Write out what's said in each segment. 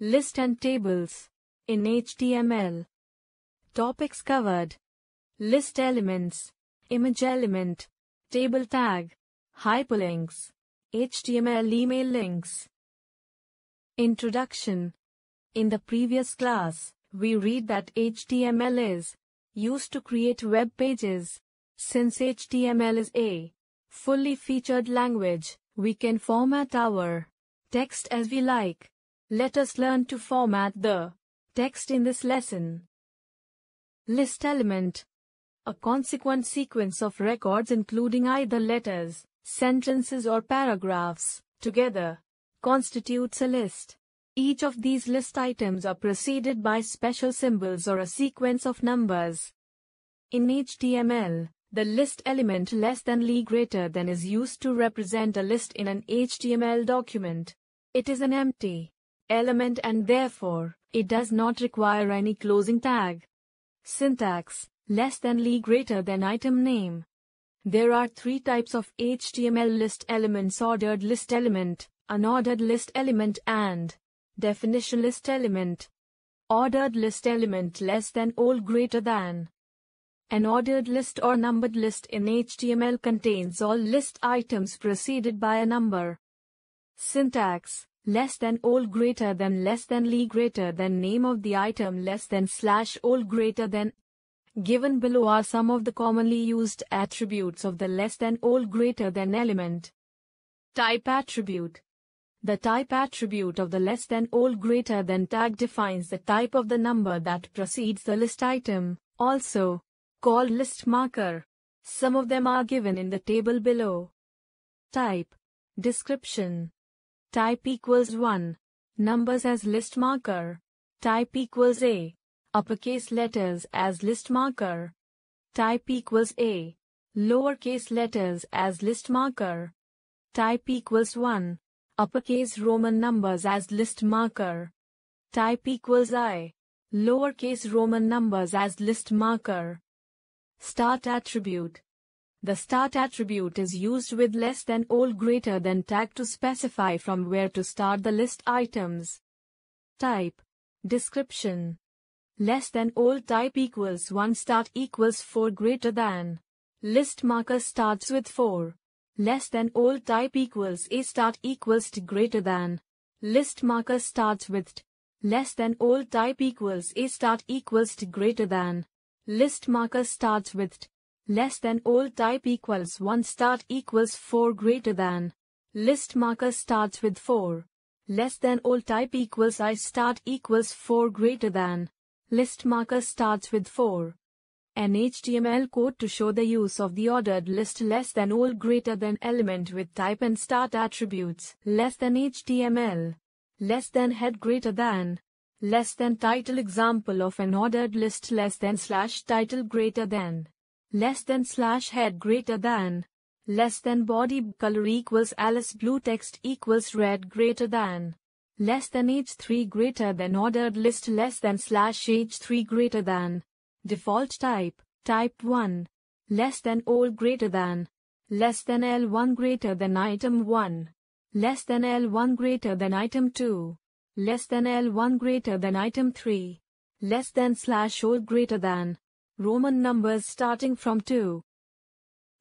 List and tables. In HTML. Topics covered. List elements. Image element. Table tag. Hyperlinks. HTML email links. Introduction. In the previous class, we read that HTML is used to create web pages. Since HTML is a fully featured language, we can format our text as we like. Let us learn to format the text in this lesson. List element. A consequent sequence of records including either letters, sentences or paragraphs, together, constitutes a list. Each of these list items are preceded by special symbols or a sequence of numbers. In HTML, the list element less than li greater than is used to represent a list in an HTML document. It is an empty element and therefore, it does not require any closing tag. Syntax, less than li greater than item name. There are three types of HTML list elements ordered list element, unordered list element and definition list element. Ordered list element less than ol greater than. An ordered list or numbered list in HTML contains all list items preceded by a number. Syntax less than ol greater than less than li greater than name of the item less than slash ol greater than. Given below are some of the commonly used attributes of the less than ol greater than element. Type attribute. The type attribute of the less than ol greater than tag defines the type of the number that precedes the list item. Also called list marker. Some of them are given in the table below. Type. Description Type equals 1. Numbers as list marker. Type equals A. Uppercase letters as list marker. Type equals A. Lowercase letters as list marker. Type equals 1. Uppercase Roman numbers as list marker. Type equals I. Lowercase Roman numbers as list marker. Start attribute. The start attribute is used with less than ol greater than tag to specify from where to start the list items. Type. Description. Less than ol type equals 1 start equals 4 greater than. List marker starts with 4. Less than ol type equals a start equals to greater than. List marker starts with t. Less than ol type equals a start equals to greater than. List marker starts with t less than ol type equals 1 start equals 4 greater than. List marker starts with 4. Less than ol type equals I start equals 4 greater than. List marker starts with 4. An HTML code to show the use of the ordered list less than ol greater than element with type and start attributes less than HTML. Less than head greater than. Less than title example of an ordered list less than slash title greater than less than slash head greater than, less than body color equals Alice blue text equals red greater than, less than h3 greater than ordered list less than slash h3 greater than, default type, type 1, less than ol greater than, less than L1 greater than item 1, less than L1 greater than item 2, less than L1 greater than item 3, less than slash ol greater than, Roman numbers starting from 2.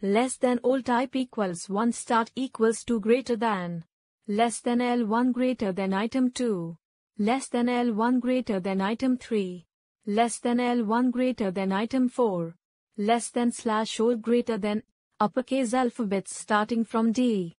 Less than ol type equals 1 start equals 2 greater than. Less than L1 greater than item 2. Less than L1 greater than item 3. Less than L1 greater than item 4. Less than slash ol greater than uppercase alphabets starting from D.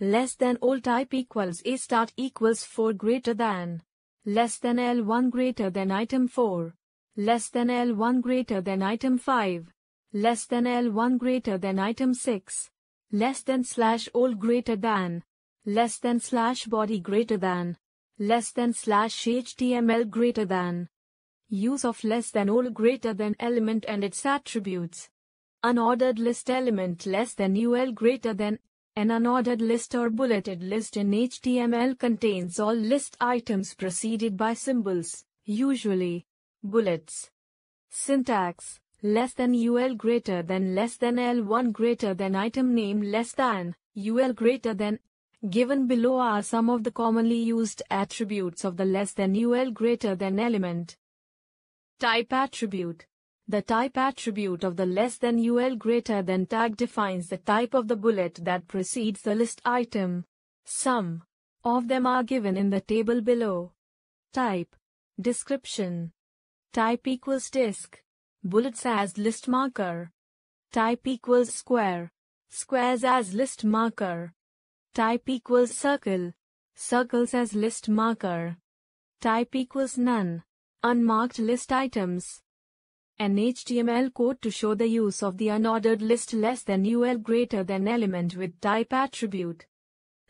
Less than ol type equals A start equals 4 greater than. Less than L1 greater than item 4 less than L1 greater than item 5, less than L1 greater than item 6, less than slash ol greater than, less than slash body greater than, less than slash HTML greater than. Use of less than ol greater than element and its attributes. Unordered list element less than UL greater than an unordered list or bulleted list in HTML contains all list items preceded by symbols, usually Bullets. Syntax. Less than UL greater than less than L1 greater than item name less than UL greater than Given below are some of the commonly used attributes of the less than UL greater than element. Type attribute. The type attribute of the less than UL greater than tag defines the type of the bullet that precedes the list item. Some of them are given in the table below. Type. Description. Type equals disk. Bullets as list marker. Type equals square. Squares as list marker. Type equals circle. Circles as list marker. Type equals none. Unmarked list items. An HTML code to show the use of the unordered list less than UL greater than element with type attribute.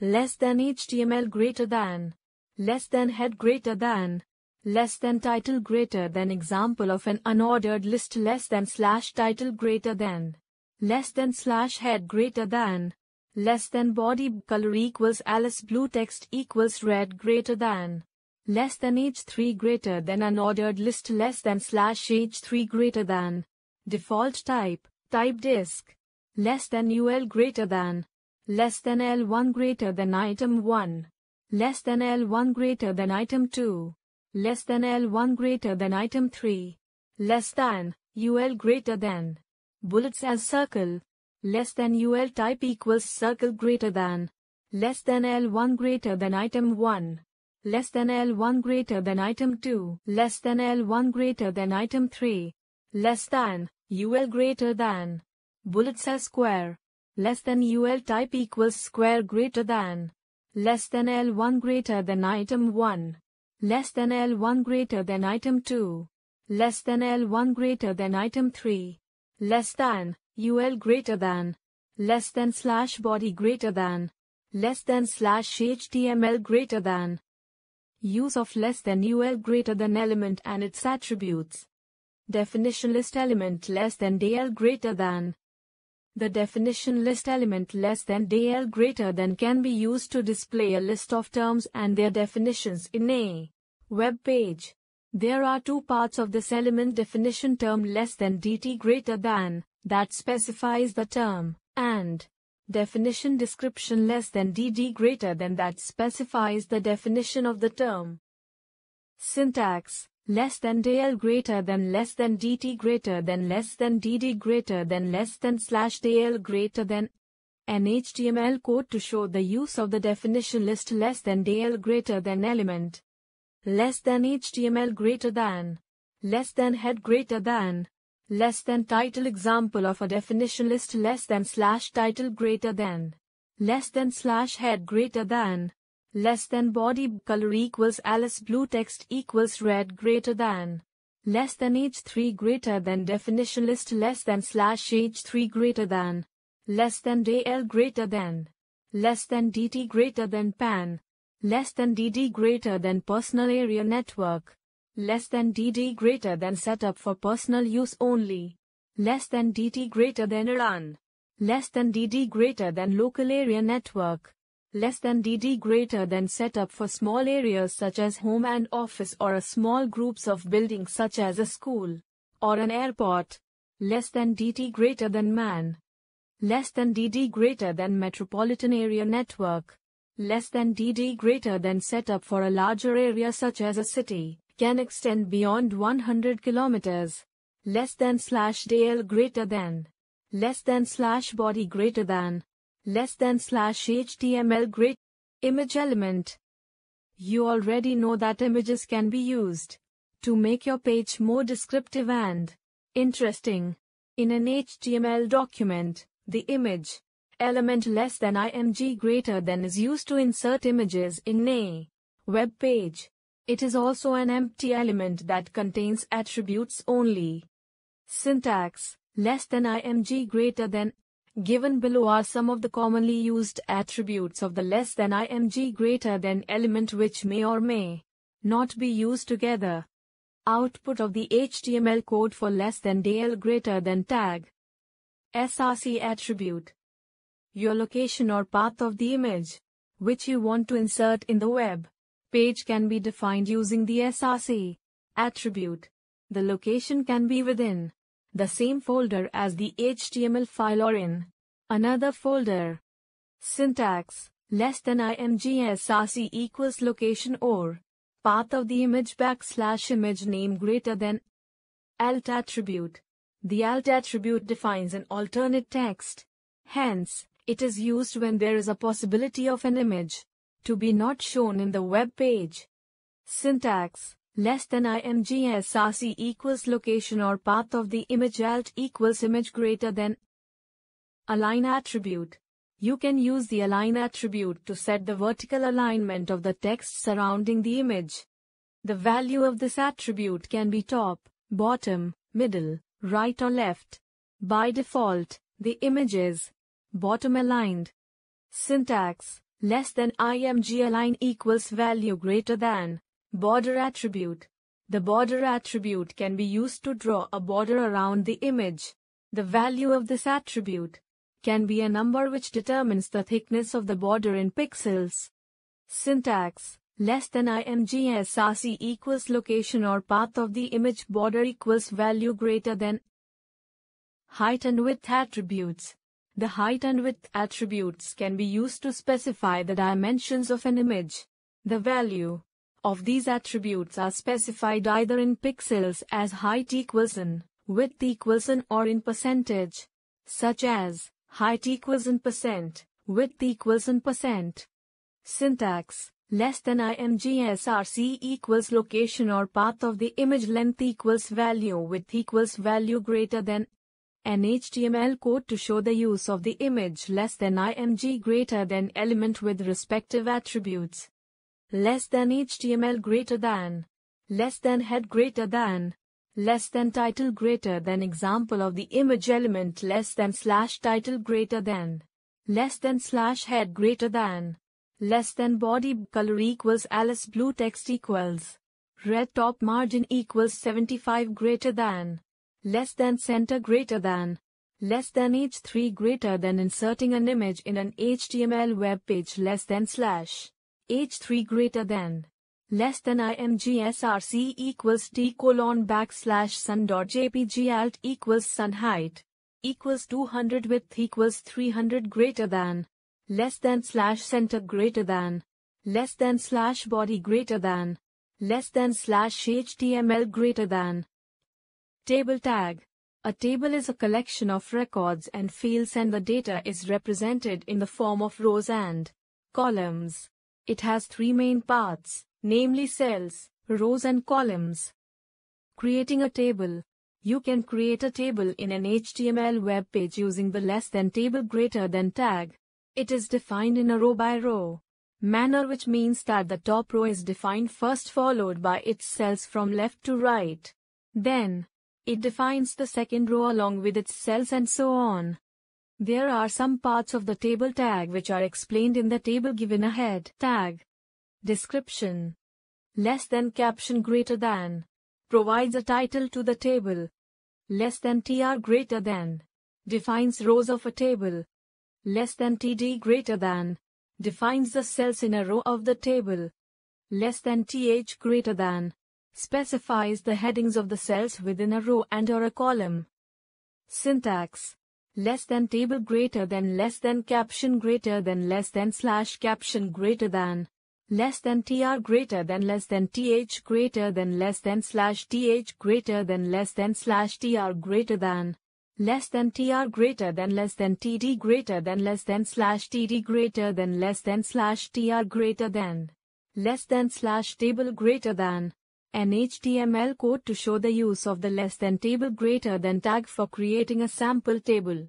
Less than HTML greater than. Less than head greater than less than title greater than example of an unordered list less than slash title greater than less than slash head greater than less than body color equals Alice blue text equals red greater than less than h3 greater than unordered list less than slash h3 greater than default type type disk less than ul greater than less than l1 greater than item 1 less than l1 greater than item 2 less than L1 greater than item 3, less than, UL greater than. Bullets as circle, less than UL type equals circle greater than, less than L1 greater than item 1, less than L1 greater than item 2, less than L1 greater than item 3, less than, UL greater than. Bullets as square, less than UL type equals square greater than, less than L1 greater than item 1 less than L1 greater than item 2, less than L1 greater than item 3, less than, UL greater than, less than slash body greater than, less than slash HTML greater than. Use of less than UL greater than element and its attributes. Definition list element less than DL greater than. The definition list element less than DL greater than can be used to display a list of terms and their definitions in a web page. There are two parts of this element definition term less than dt greater than that specifies the term and definition description less than dd greater than that specifies the definition of the term. Syntax less than dl greater than less than dt greater than less than dd greater than less than slash dl greater than an HTML code to show the use of the definition list less than dl greater than element less than HTML greater than less than head greater than less than title example of a definition list less than slash title greater than less than slash head greater than less than body color equals Alice blue text equals red greater than. Less than h3 greater than definition list less than slash h3 greater than. Less than dl greater than. Less than dt greater than pan. Less than dd greater than personal area network. Less than dd greater than setup for personal use only. Less than dt greater than lan. Less than dd greater than local area network less than dd greater than setup for small areas such as home and office or a small groups of buildings such as a school or an airport, less than dt greater than man, less than dd greater than metropolitan area network, less than dd greater than setup for a larger area such as a city, can extend beyond 100 kilometers, less than slash dl greater than, less than slash body greater than, less than slash HTML great image element. You already know that images can be used to make your page more descriptive and interesting. In an HTML document, the image element less than img greater than is used to insert images in a web page. It is also an empty element that contains attributes only. Syntax less than img greater than Given below are some of the commonly used attributes of the less than img greater than element which may or may not be used together. Output of the HTML code for less than DL greater than tag. SRC attribute. Your location or path of the image, which you want to insert in the web page can be defined using the SRC attribute. The location can be within the same folder as the HTML file or in another folder. Syntax less than imgsrc equals location or path of the image backslash image name greater than alt attribute. The alt attribute defines an alternate text. Hence, it is used when there is a possibility of an image to be not shown in the web page. Syntax less than imgsrc equals location or path of the image alt equals image greater than align attribute. You can use the align attribute to set the vertical alignment of the text surrounding the image. The value of this attribute can be top, bottom, middle, right or left. By default, the image is bottom aligned. Syntax less than img align equals value greater than border attribute. The border attribute can be used to draw a border around the image. The value of this attribute can be a number which determines the thickness of the border in pixels. Syntax less than imgsrc equals location or path of the image border equals value greater than height and width attributes. The height and width attributes can be used to specify the dimensions of an image. The value of these attributes are specified either in pixels as height equals in, width equals in or in percentage, such as height equals in percent, width equals in percent. Syntax less than imgsrc equals location or path of the image length equals value width equals value greater than an HTML code to show the use of the image less than img greater than element with respective attributes less than HTML greater than less than head greater than less than title greater than example of the image element less than slash title greater than less than slash head greater than less than body color equals Alice blue text equals red top margin equals 75 greater than less than center greater than less than h3 greater than inserting an image in an HTML web page less than slash h3 greater than less than imgsrc equals t colon backslash sun dot jpg alt equals sun height equals 200 width equals 300 greater than less than slash center greater than less than slash body greater than less than slash html greater than. Table tag. A table is a collection of records and fields and the data is represented in the form of rows and columns it has three main parts namely cells, rows and columns. Creating a table. You can create a table in an HTML web page using the less than table greater than tag. It is defined in a row by row manner which means that the top row is defined first followed by its cells from left to right. Then, it defines the second row along with its cells and so on. There are some parts of the table tag which are explained in the table given ahead. Tag Description Less than caption greater than provides a title to the table. Less than tr greater than defines rows of a table. Less than td greater than defines the cells in a row of the table. Less than th greater than specifies the headings of the cells within a row and or a column. Syntax less than table greater than less than caption greater than less than slash caption greater than less than tr greater than less than th greater than less than slash th greater than less than slash tr greater than less than tr greater than less than td greater than less than slash td greater than less than slash tr greater than less than slash table greater than an HTML code to show the use of the less than table greater than tag for creating a sample table.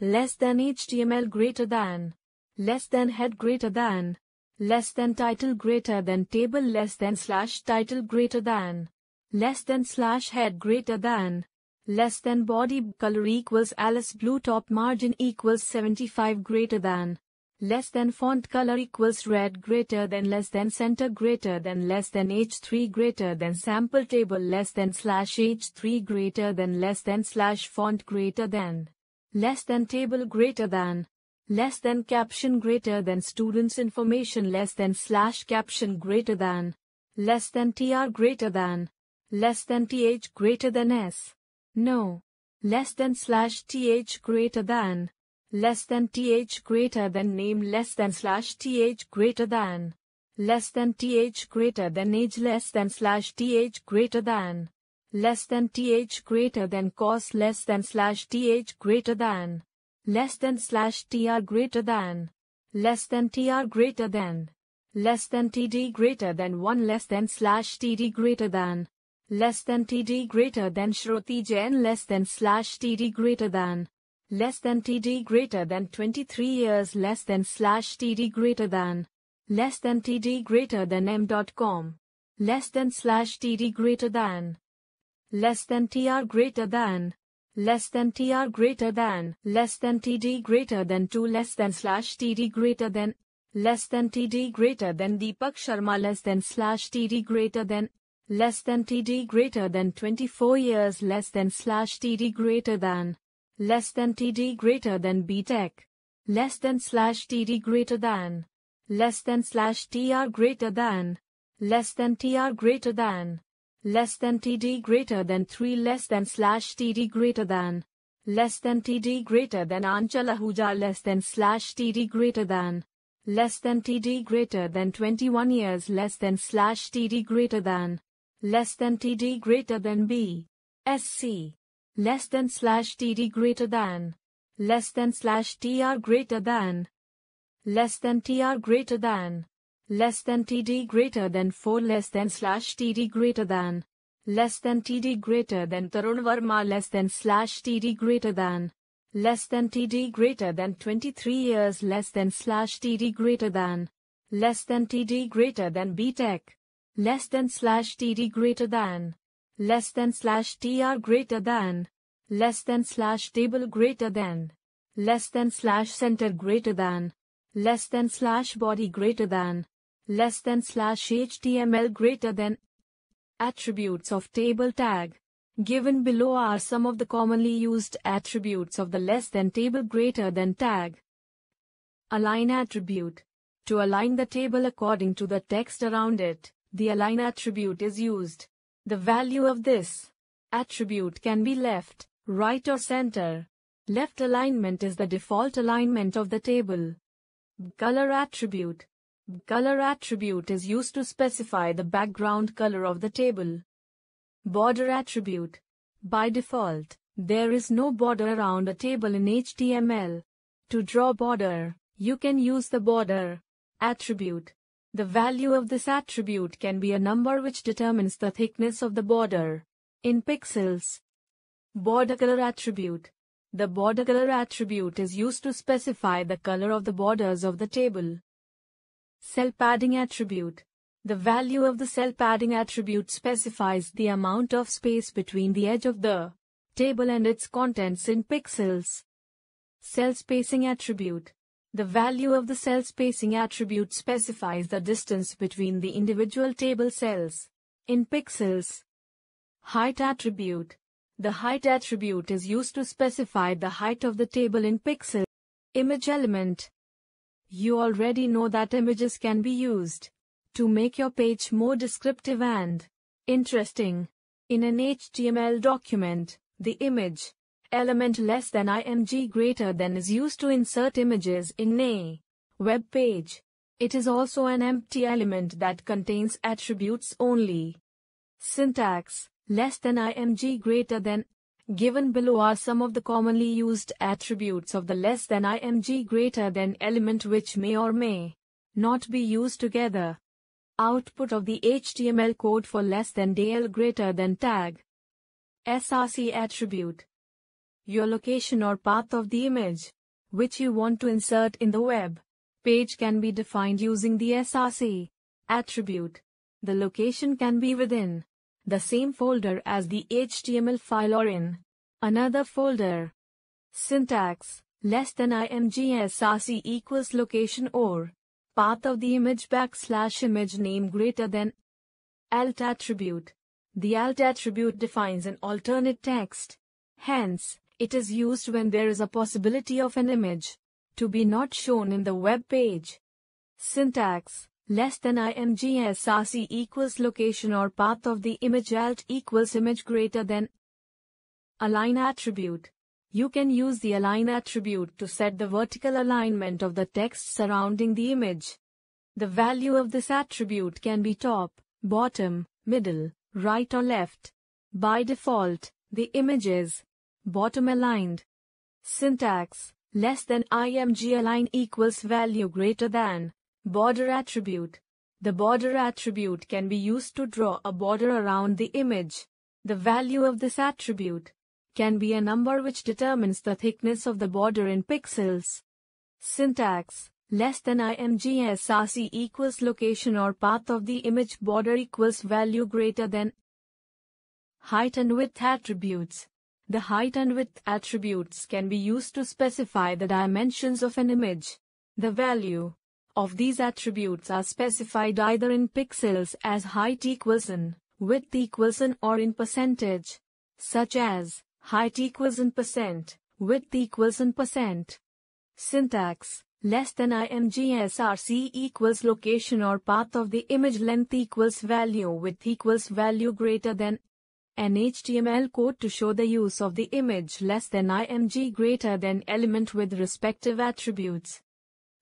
Less than HTML greater than. Less than head greater than less than title greater than table less than slash title greater than less than slash head greater than less than body color equals Alice blue top margin equals 75 greater than less than font color equals red greater than less than center greater than less than h3 greater than sample table less than slash h3 greater than less than slash font greater than less than table greater than less than caption greater than students information less than slash caption greater than less than tr greater than less than th greater than s no less than slash th greater than less than th greater than name less than slash th greater than less than th greater than age less than slash th greater than less than th greater than cos less than slash th greater than less than slash tr greater than less than tr greater than less than td greater than 1 less than slash td greater than less than td greater than shruti jain less than slash td greater than less than td greater than 23 years less than slash td greater than less than td greater than m.com less than slash td greater than less than tr greater than less than tr greater than less than td greater than 2 less than slash td greater than less than td greater than deepak sharma less than slash td greater than less than td greater than 24 years less than slash td greater than less than td greater than btech less than slash td greater than less than slash tr greater than less than tr greater than less than td greater than 3 less than slash td greater than less than td greater than Anchal Ahuja less than slash td greater than less than td greater than 21 years less than slash td greater than less than td greater than b sc less than slash td greater than less than slash tr greater than less than tr greater than less than td greater than 4 less than slash td greater than less than td greater than Tarun Verma less than slash td greater than less than td greater than 23 years less than slash td greater than less than td greater than btech less than slash td greater than less than slash tr greater than less than slash table greater than less than slash center greater than less than slash body greater than less than slash HTML greater than attributes of table tag. Given below are some of the commonly used attributes of the less than table greater than tag. Align attribute. To align the table according to the text around it, the align attribute is used. The value of this attribute can be left, right or center. Left alignment is the default alignment of the table. Color attribute. Color attribute is used to specify the background color of the table. Border attribute. By default, there is no border around a table in HTML. To draw border, you can use the border attribute. The value of this attribute can be a number which determines the thickness of the border in pixels. Border color attribute. The border color attribute is used to specify the color of the borders of the table. Cell padding attribute. The value of the cell padding attribute specifies the amount of space between the edge of the table and its contents in pixels. Cell spacing attribute. The value of the cell spacing attribute specifies the distance between the individual table cells in pixels. Height attribute. The height attribute is used to specify the height of the table in pixels. Image element. You already know that images can be used to make your page more descriptive and interesting. In an HTML document, the image element less than img greater than is used to insert images in a web page. It is also an empty element that contains attributes only. Syntax less than img greater than Given below are some of the commonly used attributes of the less than img greater than element which may or may not be used together. Output of the HTML code for less than DL greater than tag. SRC attribute. Your location or path of the image, which you want to insert in the web page can be defined using the SRC attribute. The location can be within the same folder as the HTML file or in another folder. Syntax less than imgsrc equals location or path of the image backslash image name greater than alt attribute. The alt attribute defines an alternate text. Hence, it is used when there is a possibility of an image to be not shown in the web page. Syntax less than imgsrc equals location or path of the image alt equals image greater than align attribute You can use the align attribute to set the vertical alignment of the text surrounding the image. The value of this attribute can be top, bottom, middle, right or left. By default, the image is bottom aligned. Syntax less than img align equals value greater than border attribute. The border attribute can be used to draw a border around the image. The value of this attribute can be a number which determines the thickness of the border in pixels. Syntax less than imgsrc equals location or path of the image border equals value greater than height and width attributes. The height and width attributes can be used to specify the dimensions of an image. The value of these attributes are specified either in pixels as height equals in, width equals in or in percentage, such as height equals in percent, width equals in percent. Syntax less than imgsrc equals location or path of the image length equals value width equals value greater than an HTML code to show the use of the image less than img greater than element with respective attributes.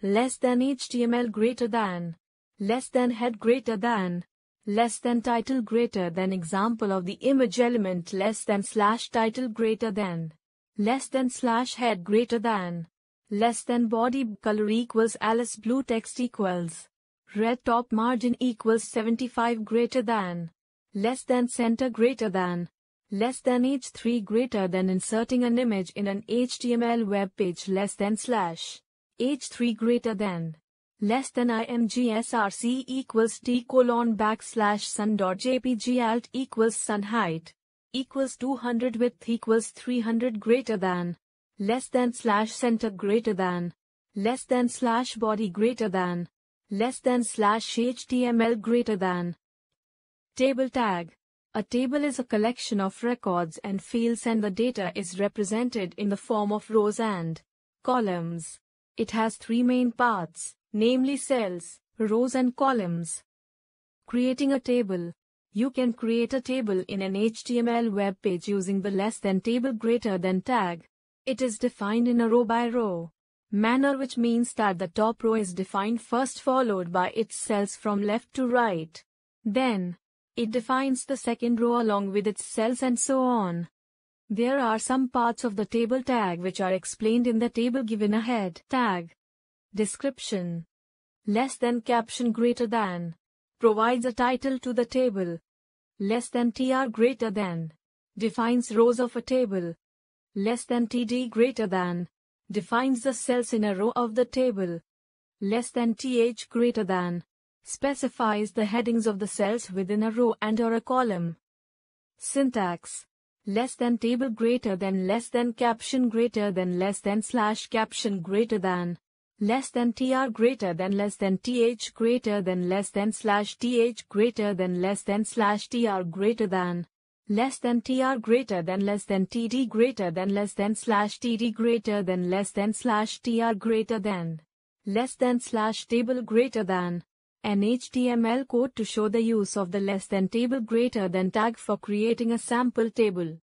Less than HTML greater than, less than head greater than, less than title greater than. Example of the image element less than slash title greater than, less than slash head greater than, less than body color equals Alice blue text equals, red top margin equals 75 greater than, less than center greater than, less than h3 greater than inserting an image in an HTML web page less than slash h3 greater than less than imgsrc equals t colon backslash sun dot jpg alt equals sun height equals 200 width equals 300 greater than less than slash center greater than less than slash body greater than less than slash html greater than table tag a table is a collection of records and fields and the data is represented in the form of rows and columns it has three main parts, namely cells, rows and columns. Creating a table. You can create a table in an HTML web page using the less than table greater than tag. It is defined in a row by row manner which means that the top row is defined first followed by its cells from left to right. Then, it defines the second row along with its cells and so on. There are some parts of the table tag which are explained in the table given ahead. Tag. Description. Less than caption greater than. Provides a title to the table. Less than tr greater than. Defines rows of a table. Less than td greater than. Defines the cells in a row of the table. Less than th greater than. Specifies the headings of the cells within a row and or a column. Syntax. Less than table greater than less than caption greater than less than slash caption greater than. Less than tr greater than less than th greater than less than slash th greater than less than slash tr greater than. Less than tr greater than less than td greater than less than slash td greater than less than slash tr greater than. Less than slash table greater than an HTML code to show the use of the less than table greater than tag for creating a sample table.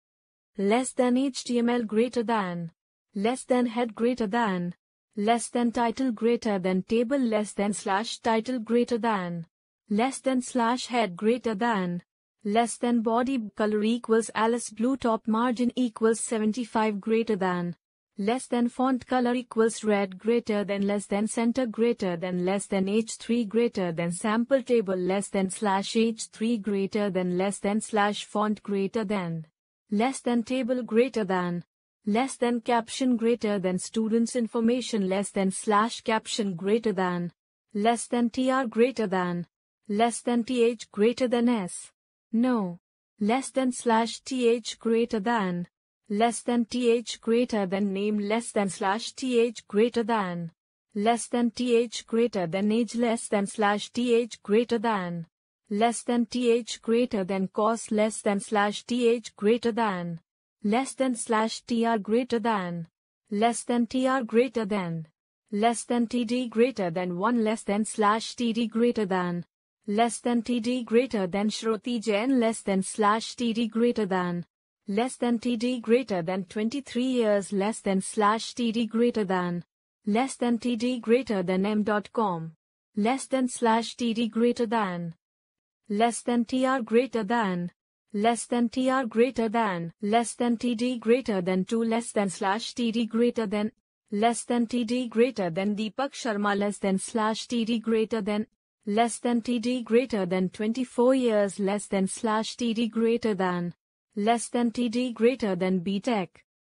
Less than HTML greater than. Less than head greater than. Less than title greater than table less than slash title greater than. Less than slash head greater than. Less than body color equals Alice blue top margin equals 75 greater than less than font color equals red greater than less than center greater than less than h3 greater than sample table less than slash h3 greater than less than slash font greater than. Less than table greater than. Less than caption greater than students information less than slash caption greater than. Less than tr greater than. Less than th greater than s. No. Less than slash th greater than less than th greater than name less than slash th greater than less than th greater than age less than slash th greater than less than th greater than cos less than slash th greater than less than slash tr greater than less than tr greater than less than td greater than 1 less than slash td greater than less than td greater than shruti jain less than slash td greater than less than TD greater than 23 years less than slash TD greater than less than TD greater than M.com less than slash TD greater than less than TR greater than less than TR greater than less than TD greater than 2 less than slash TD greater than less than TD greater than Deepak Sharma less than slash TD greater than less than TD greater than 24 years less than slash TD greater than less than TD greater than BTech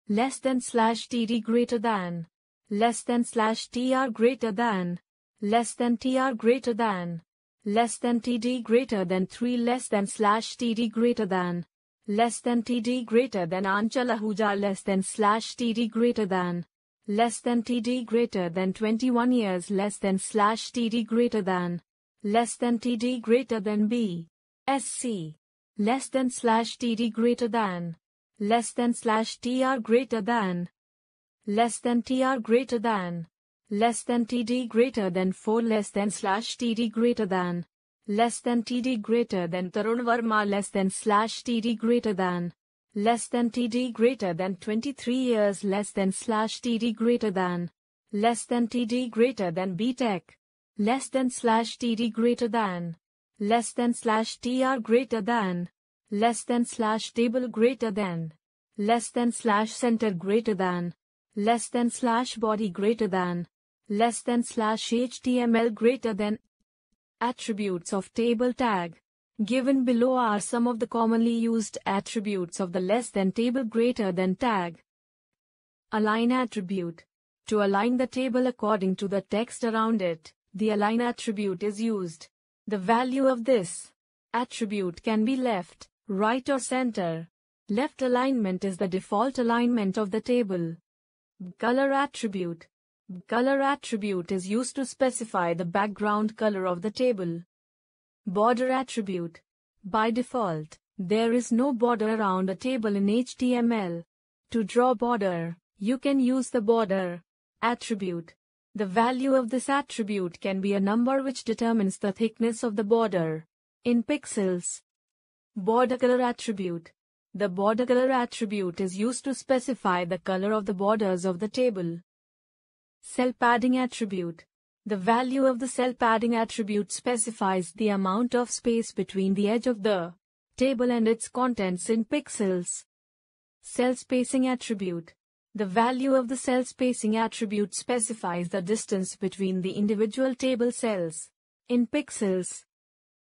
less than slash TD greater than less than slash TR greater than less than TR greater than less than TD greater than 3 less than slash TD greater than less than TD greater than Anchal Ahuja less than slash TD greater than less than TD greater than 21 years less than slash TD greater than less than TD greater than B SC less than slash TD greater than less than slash TR greater than less than TR greater than less than TD greater than 4 less than slash TD greater than less than TD greater than Tarun Verma less than slash TD greater than less than TD greater than 23 years less than slash TD greater than less than TD greater than BTech less than slash TD greater than less than slash TR greater than less than slash table greater than less than slash center greater than less than slash body greater than less than slash HTML greater than attributes of table tag Given below are some of the commonly used attributes of the less than table greater than tag. Align attribute. To align the table according to the text around it, the align attribute is used. The value of this attribute can be left, right or center. Left alignment is the default alignment of the table. Color attribute. Color attribute is used to specify the background color of the table. Border attribute. By default, there is no border around a table in HTML. To draw border, you can use the border attribute. The value of this attribute can be a number which determines the thickness of the border in pixels. Border color attribute. The border color attribute is used to specify the color of the borders of the table. Cell padding attribute. The value of the cell padding attribute specifies the amount of space between the edge of the table and its contents in pixels. Cell spacing attribute. The value of the cell spacing attribute specifies the distance between the individual table cells in pixels.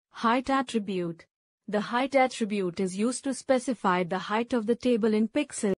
Height attribute. The height attribute is used to specify the height of the table in pixels.